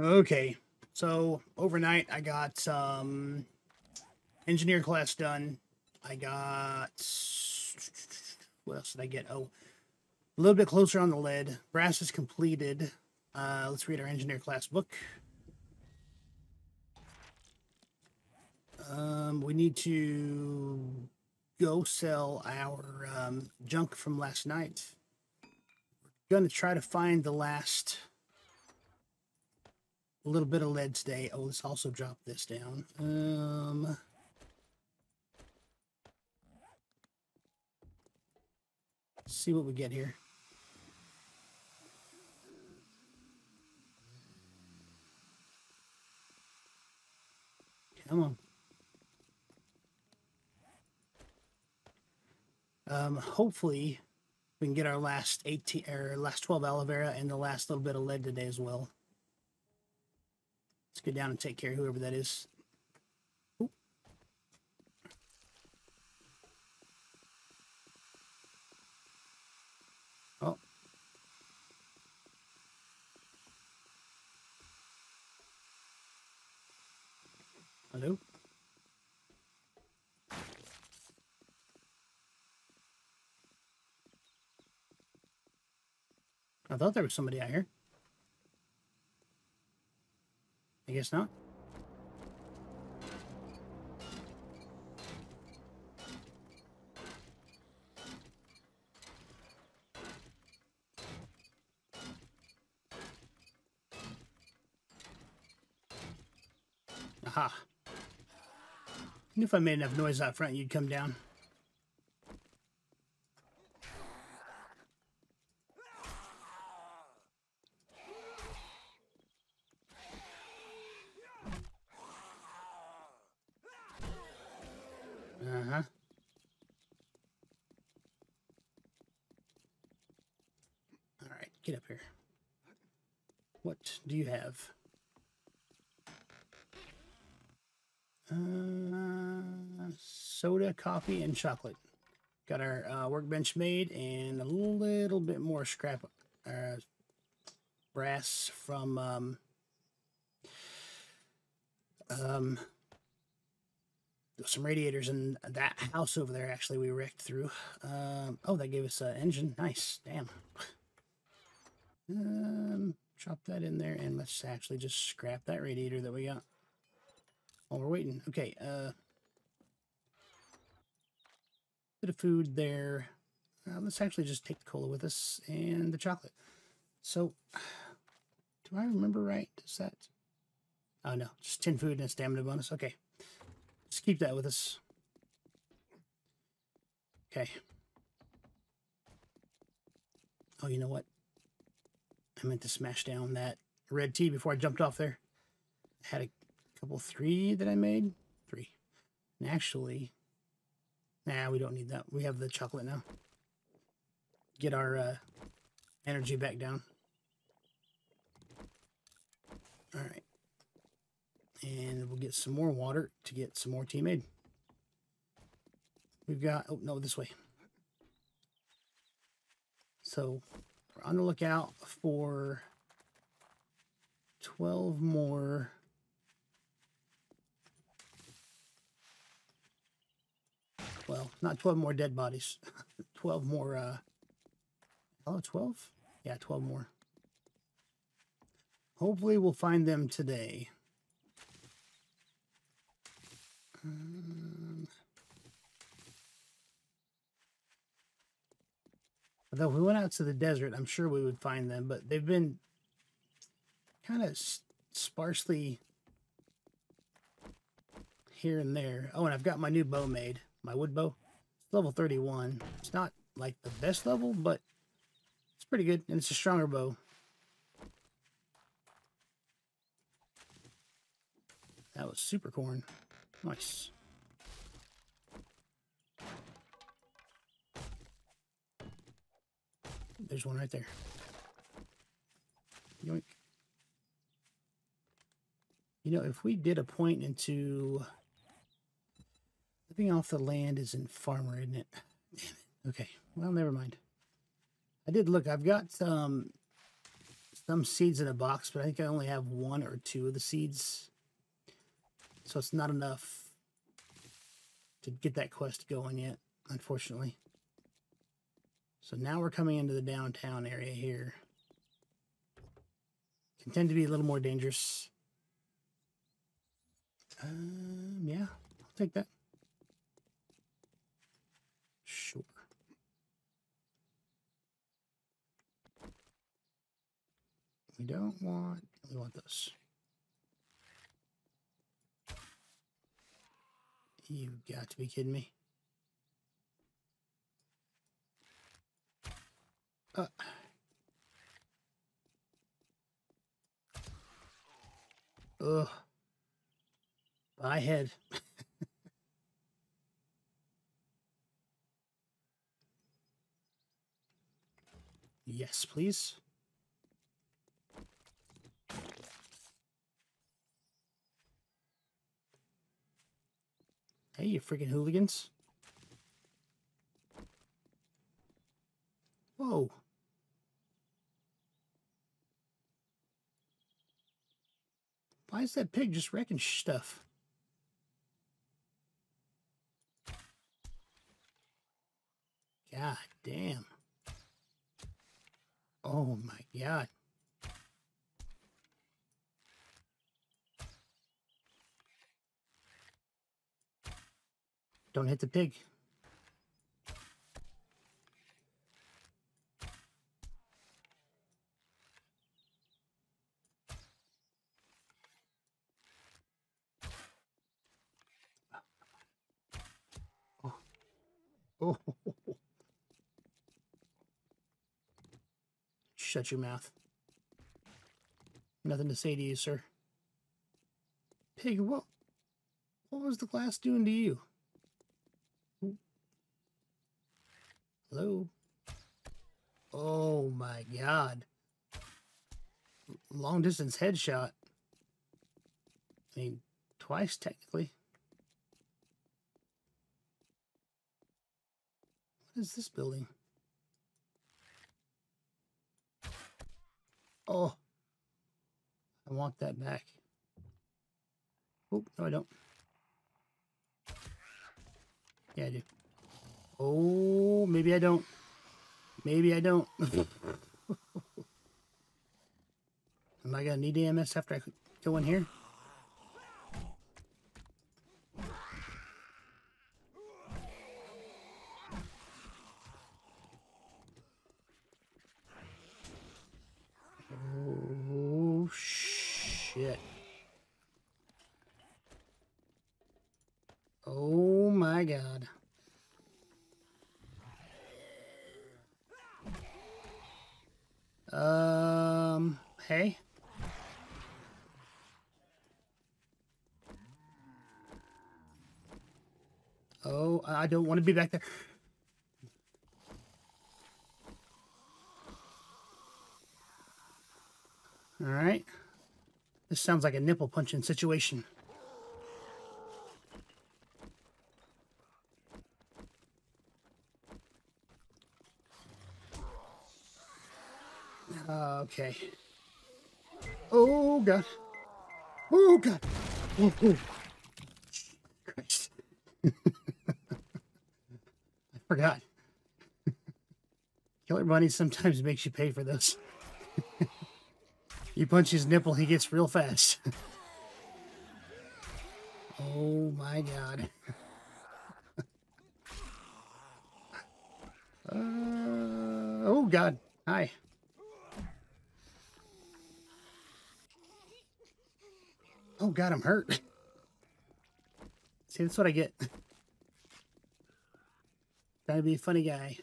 Okay, so overnight I got some engineer class done. I got what else did I get? Oh, a little bit closer on the lead. Brass is completed. Uh, let's read our engineer class book. Um, we need to go sell our um, junk from last night. We're going to try to find the last little bit of lead today. Oh, let's also drop this down. Um, see what we get here. Come on. Um, hopefully, we can get our last 18 or last 12 aloe vera and the last little bit of lead today as well. Let's get down and take care of whoever that is. Oh. Hello? I thought there was somebody out here. I guess not. Aha. I knew if I made enough noise out front, you'd come down. Uh-huh. All right, get up here. What do you have? Uh, soda, coffee, and chocolate. Got our uh, workbench made and a little bit more scrap uh, brass from um, um, some radiators in that house over there. Actually, we wrecked through. Um, oh, that gave us an engine. Nice. Damn. Um, chop that in there and let's actually just scrap that radiator that we got while we're waiting. Okay. Uh, bit of food there. Uh, let's actually just take the cola with us and the chocolate. So, do I remember right? Is that? Oh no, just tin food and a stamina bonus. Okay. Just keep that with us. Okay. Oh, you know what? I meant to smash down that red tea before I jumped off there. I had a couple three that I made. Three. And actually, nah, we don't need that. We have the chocolate now. Get our uh, energy back down. All right and we'll get some more water to get some more tea made. We've got, oh no, this way. So we're on the lookout for 12 more well, not 12 more dead bodies, 12 more, uh, oh, 12? Yeah, 12 more. Hopefully we'll find them today. Um, although if we went out to the desert, I'm sure we would find them, but they've been kind of sparsely here and there. Oh, and I've got my new bow made, my wood bow. It's level 31. It's not like the best level, but it's pretty good, and it's a stronger bow. That was super corn. Nice. There's one right there. Yoink. You know, if we did a point into living off the land is in farmer, isn't it? Damn it. Okay. Well, never mind. I did look. I've got um, some seeds in a box, but I think I only have one or two of the seeds. So it's not enough to get that quest going yet, unfortunately. So now we're coming into the downtown area here. Can tend to be a little more dangerous. Um, yeah, I'll take that. Sure. We don't want, we want this. You've got to be kidding me. Uh. Ugh. My head. yes, please. Hey, you freaking hooligans. Whoa. Why is that pig just wrecking stuff? God damn. Oh my god. Don't hit the pig. Oh. Shut your mouth. Nothing to say to you, sir. Pig, what, what was the glass doing to you? Hello? Oh my god. Long distance headshot. I mean, twice technically. What is this building? Oh. I want that back. Oh, no I don't. Yeah, I do. Oh, maybe I don't. Maybe I don't. Am I gonna need EMS after I go in here? Oh, shit. Oh my god. Um, hey. Oh, I don't want to be back there. All right. This sounds like a nipple punching situation. Okay. Oh, God. Oh, God. Oh, oh. Christ. Forgot. Killer Bunny sometimes makes you pay for this. you punch his nipple, he gets real fast. oh, my God. uh, oh, God. Hi. Oh god, I'm hurt. See, that's what I get. To be a funny guy.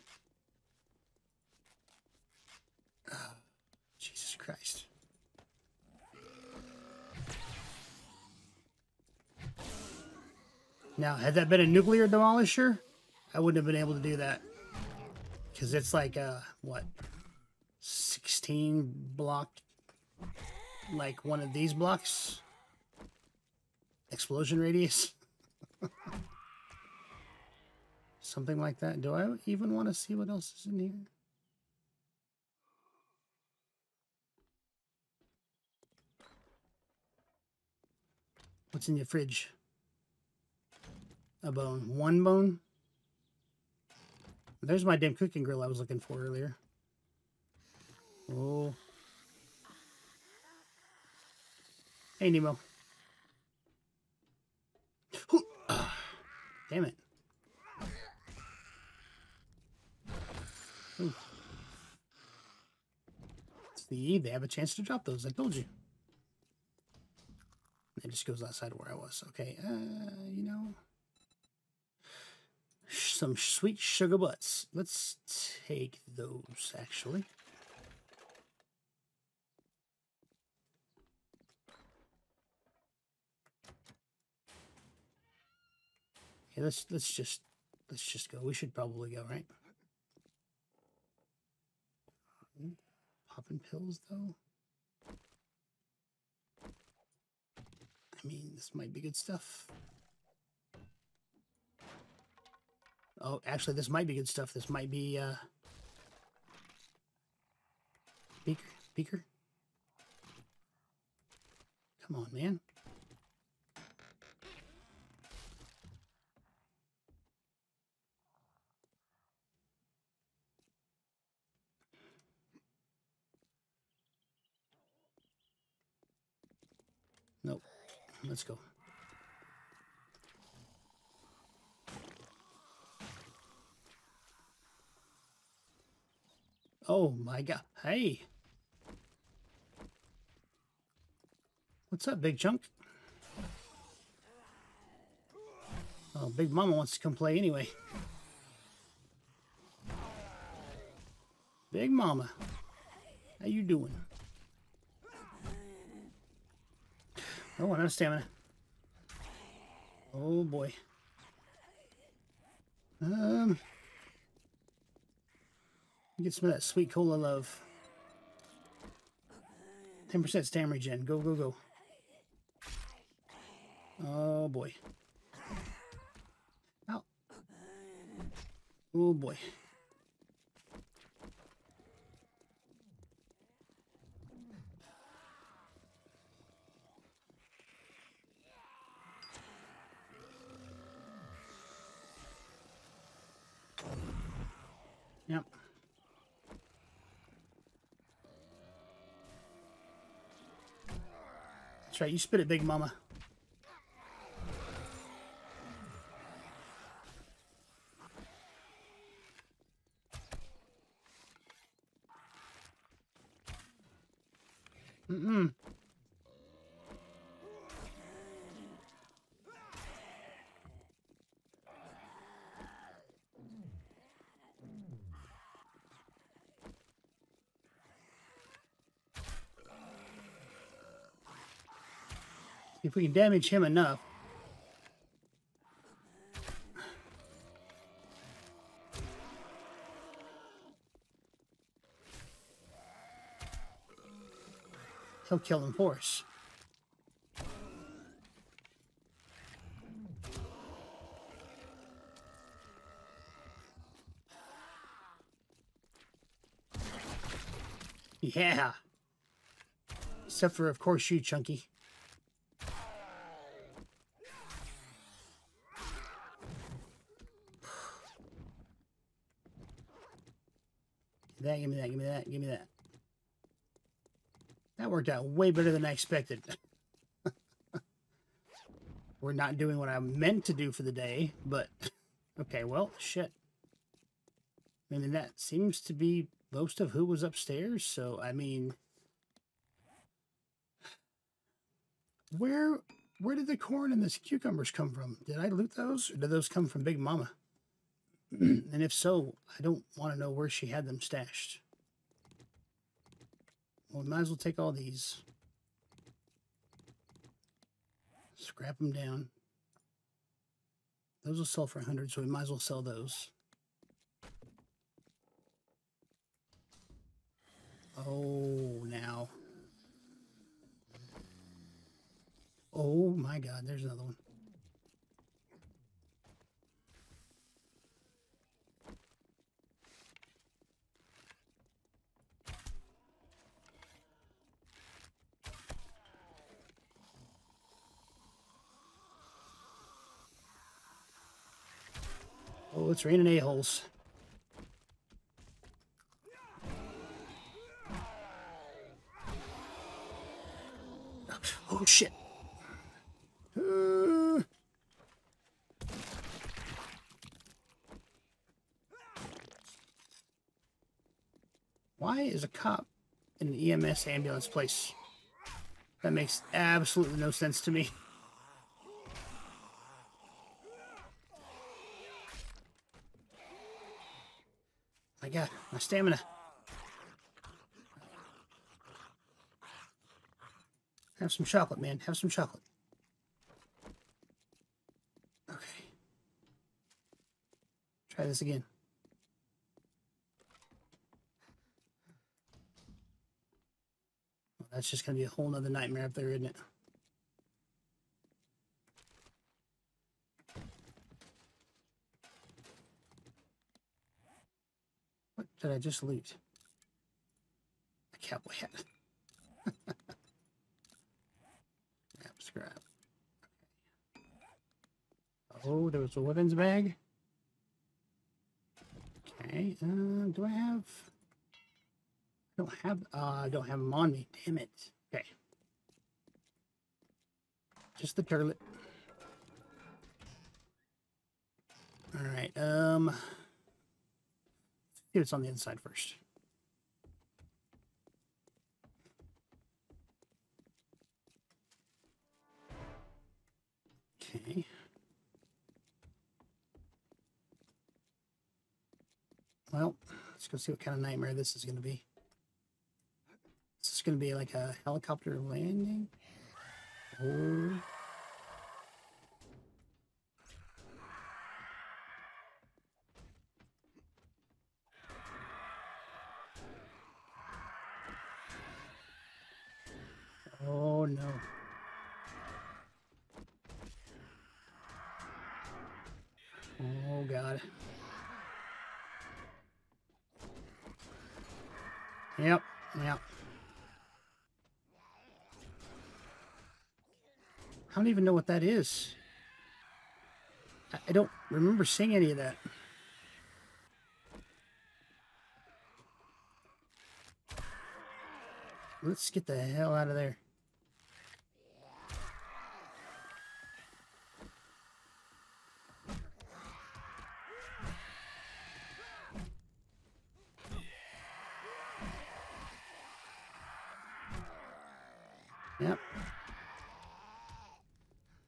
Oh, Jesus Christ. Now, had that been a nuclear demolisher, I wouldn't have been able to do that. Because it's like, uh, what, 16 block, like one of these blocks? explosion radius. something like that. Do I even want to see what else is in here? What's in your fridge? A bone. One bone? There's my damn cooking grill I was looking for earlier. Oh. Hey, Nemo. Damn it. The. They have a chance to drop those. I told you. It just goes outside where I was. Okay, uh, you know. Some sweet sugar butts. Let's take those, actually. Okay, let's let's just let's just go. We should probably go, right? Popping pills though. I mean, this might be good stuff. Oh, actually, this might be good stuff. This might be, uh... Beaker? Beaker? Come on, man. Nope. Let's go. Oh my god. Hey. What's up, big chunk? Oh, Big Mama wants to come play anyway. Big Mama. How you doing? Oh, enough stamina. Oh boy. Um, get some of that sweet cola love. 10% stamina regen. Go, go, go. Oh boy. Ow. Oh boy. Yep. That's right, you spit it, Big Mama. Mm-mm. If we can damage him enough. He'll kill him for us. Yeah. Except for, of course, you, Chunky. That, give me that, give me that, give me that. That worked out way better than I expected. We're not doing what I meant to do for the day, but okay, well, shit. I mean, that seems to be most of who was upstairs, so I mean, where where did the corn and the cucumbers come from? Did I loot those, or did those come from Big Mama? Mm-hmm. and if so, I don't want to know where she had them stashed. Well, we might as well take all these. Scrap them down. Those will sell for 100, so we might as well sell those. Oh, now. Oh my god, there's another one. Oh, it's raining a-holes. Oh, shit. Why is a cop in the EMS ambulance place? That makes absolutely no sense to me. My god, my stamina. Have some chocolate, man. Have some chocolate. Okay. Try this again. Well, that's just going to be a whole nother nightmare up there, isn't it? What I just loot? A cowboy hat. scrap. Oh, there was a weapons bag. Okay, uh, do I have... I don't have, uh, I don't have them on me. Damn it. Okay. Just the turlet. Alright, um... See what's on the inside first. Okay. Well, let's go see what kind of nightmare this is going to be. Is this going to be like a helicopter landing? Or... Oh no. Oh, God. Yep, yep. I don't even know what that is. I, don't remember seeing any of that. Let's get the hell out of there. Yep.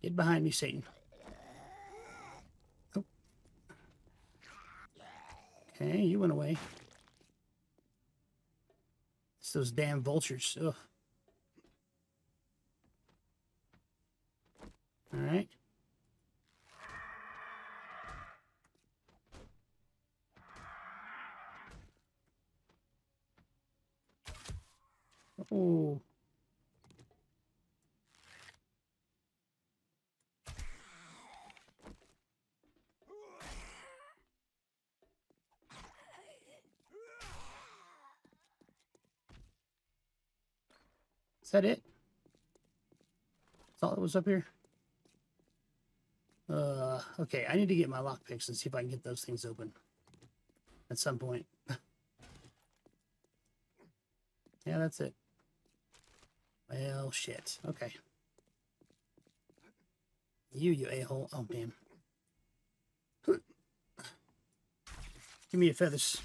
Get behind me, Satan. Oh. Okay, you went away. It's those damn vultures. Ugh. All right. Oh. Is that it? That's all that was up here? Uh, okay, I need to get my lockpicks and see if I can get those things open at some point. yeah, that's it. Well, shit. Okay. You, you a-hole. Oh, damn. Give me your feathers.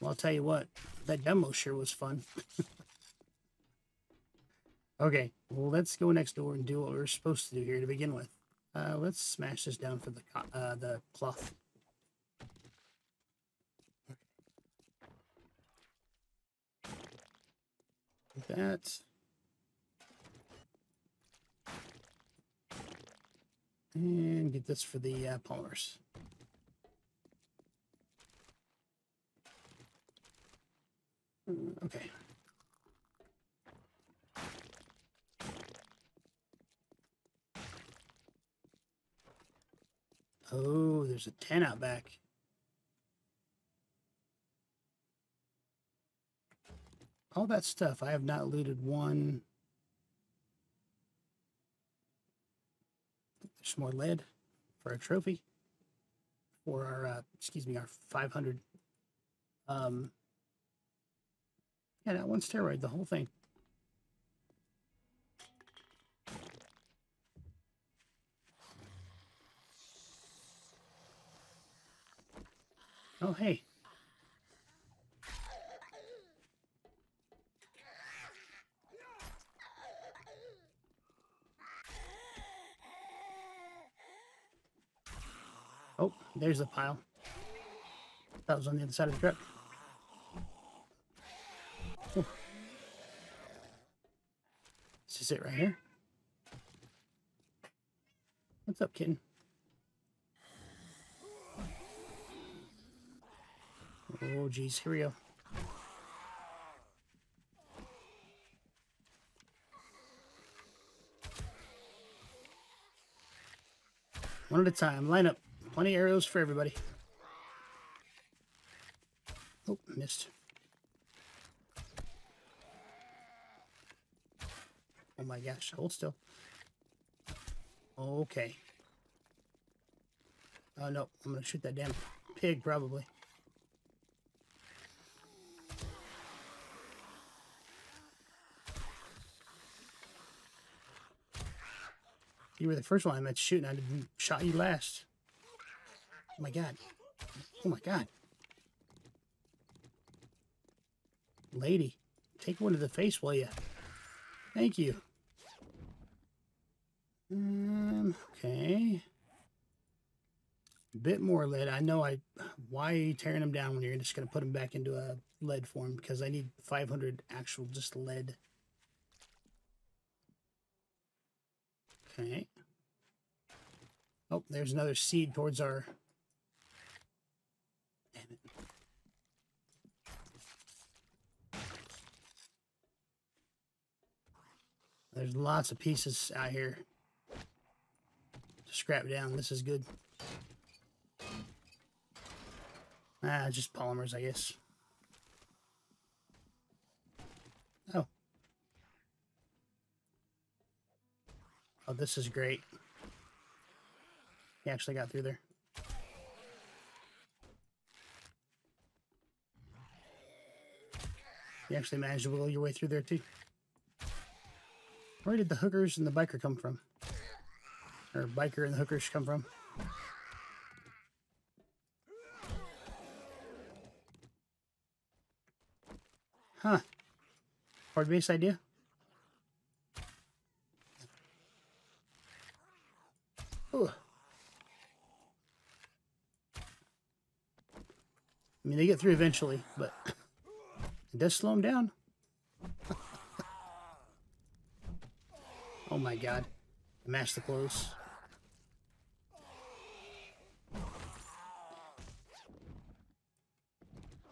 Well, I'll tell you what that demo sure was fun. okay, well, let's go next door and do what we're supposed to do here to begin with. Uh, let's smash this down for the uh, the cloth. that. And get this for the uh, polymers. Okay. Oh, there's a 10 out back. All that stuff. I have not looted one. There's more lead. for a trophy for our uh, excuse me our 500 um yeah that one steroid the whole thing oh hey Oh, there's the pile. That was on the other side of the truck. Oh. Is this it right here? What's up, kitten? Oh, geez, here we go. One at a time. Line up. Plenty arrows for everybody. Oh, missed. Oh my gosh, hold still. Okay. Oh no, I'm gonna shoot that damn pig probably. You were the first one I meant shooting. I shot you last. Oh my god. Oh my god. Lady, take one to the face, will you? Thank you. Um, okay. A bit more lead. I know I... Why are you tearing them down when you're just going to put them back into a lead form? Because I need 500 actual just lead. Okay. Oh, there's another seed towards our Damn it. There's lots of pieces out here scrap down. This is good. Ah, just polymers, I guess. Oh. Oh, this is great. He actually got through there. You actually managed to wiggle your way through there, too. Where did the hookers and the biker come from? Or biker and the hookers come from? Huh. Hard base idea? Ooh. I mean, they get through eventually, but it does slow them down. Oh my god. Mash the clothes.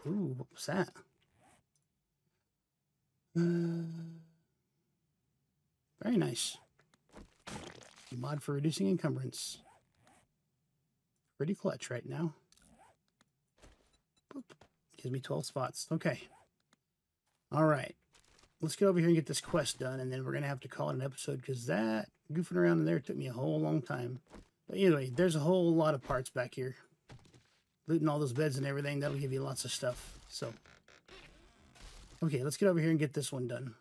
Ooh, what was that? Uh, very nice. Mod for reducing encumbrance. Pretty clutch right now. Boop. Gives me 12 spots. Okay. All right let's get over here and get this quest done, and then we're going to have to call it an episode because that goofing around in there took me a whole long time. But anyway, there's a whole lot of parts back here. Looting all those beds and everything, that'll give you lots of stuff. So, okay, let's get over here and get this one done.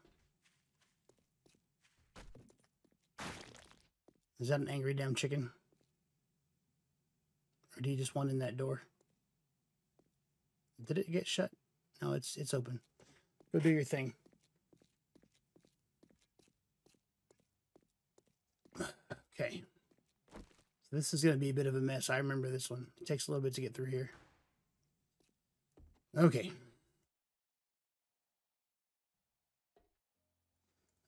Is that an angry damn chicken? Or do you just want in that door? Did it get shut? No, it's it's open. Go do your thing. Okay. This is going to be a bit of a mess. I remember this one. It takes a little bit to get through here. Okay.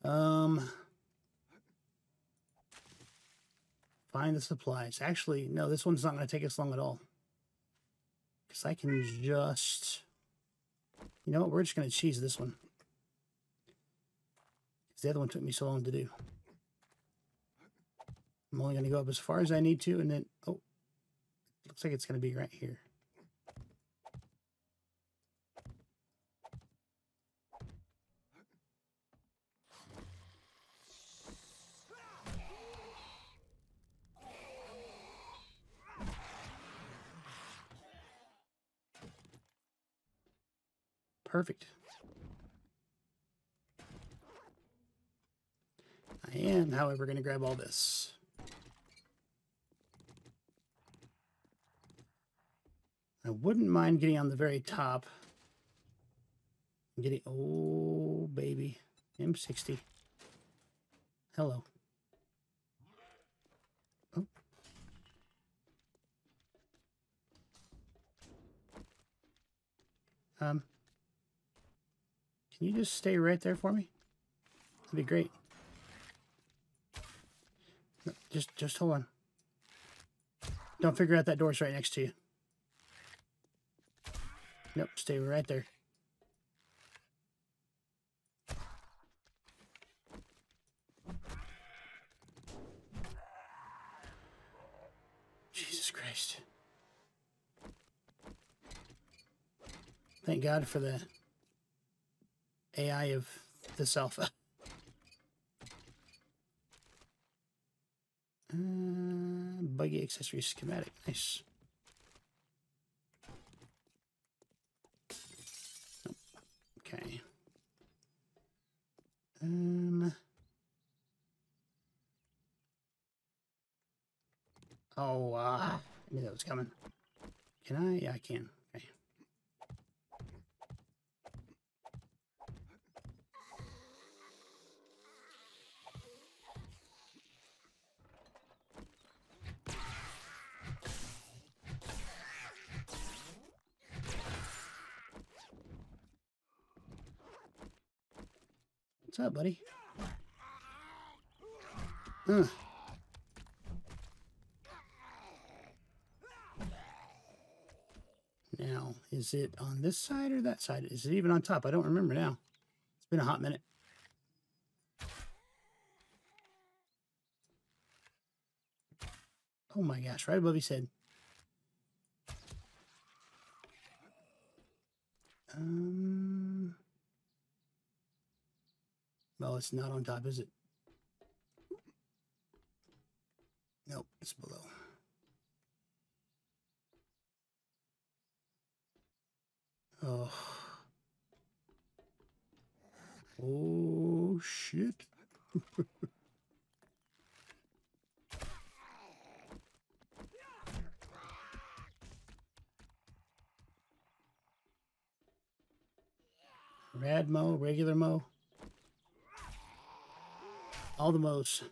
Um, find the supplies. Actually, no, this one's not going to take us long at all. Because I can just... You know what? We're just going to cheese this one. Because the other one took me so long to do. I'm only going to go up as far as I need to, and then, oh, looks like it's going to be right here. Perfect. I am, however, going to grab all this. Wouldn't mind getting on the very top. Getting, oh, baby. M60. Hello. Oh. Um, can you just stay right there for me? That'd be great. No, just, just hold on. Don't figure out that door's right next to you. Nope, stay right there. Jesus Christ. Thank God for the AI of this alpha. Uh, buggy accessory schematic. Nice. Okay. Um. Oh, uh, I knew that was coming. Can. Okay. What's up, buddy? Uh. Now, is it on this side or that side? Is it even on top? I don't remember now. It's been a hot minute. Oh my gosh, right above his head. Um, well, it's not on top, is it? Nope, it's below. Oh. Oh, shit. Rad mo, regular mo. All the mo's.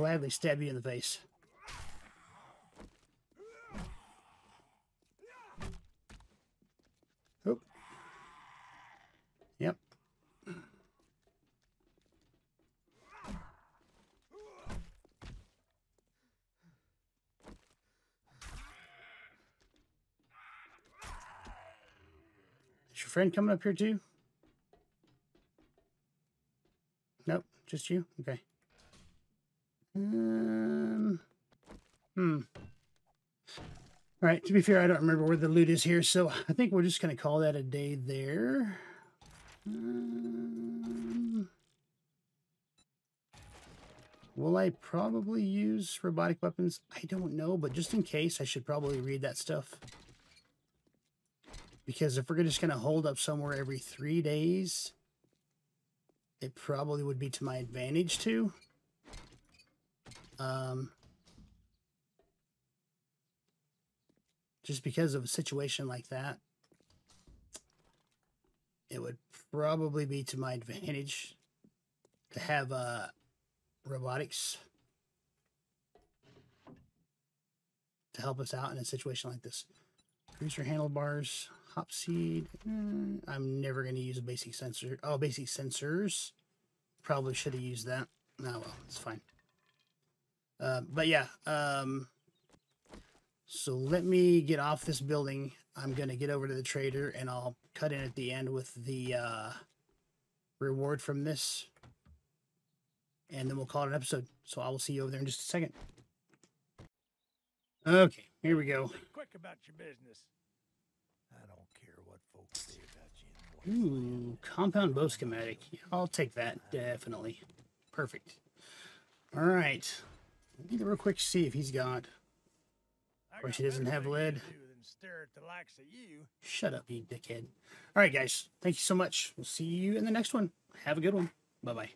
Gladly stab you in the face. Yep. Is your friend coming up here too? Nope, just you? Okay. Um, hmm. All right, to be fair, I don't remember where the loot is here, so I think we're just going to call that a day there. Um, will I probably use robotic weapons? I don't know, but just in case, I should probably read that stuff. Because if we're just going to hold up somewhere every three days, it probably would be to my advantage too. Um, just because of a situation like that, it would probably be to my advantage to have uh, robotics to help us out in a situation like this. Cruiser handlebars, hop seed. Mm, I'm never going to use a basic sensor. Oh, basic sensors. Probably should have used that. Oh, well, it's fine. Uh, but yeah, um, so let me get off this building. I'm going to get over to the trader and I'll cut in at the end with the uh, reward from this. and then we'll call it an episode. So I will see you over there in just a second. Okay, here we go. Be quick about your business. I don't care what folks say about you. Ooh, compound bow schematic. I'll take that, definitely. Perfect. All right. Let me real quick see if he's got. I course, he doesn't have lead. stare at the likes of you. Shut up, you dickhead. All right, guys. Thank you so much. We'll see you in the next one. Have a good one. Bye bye.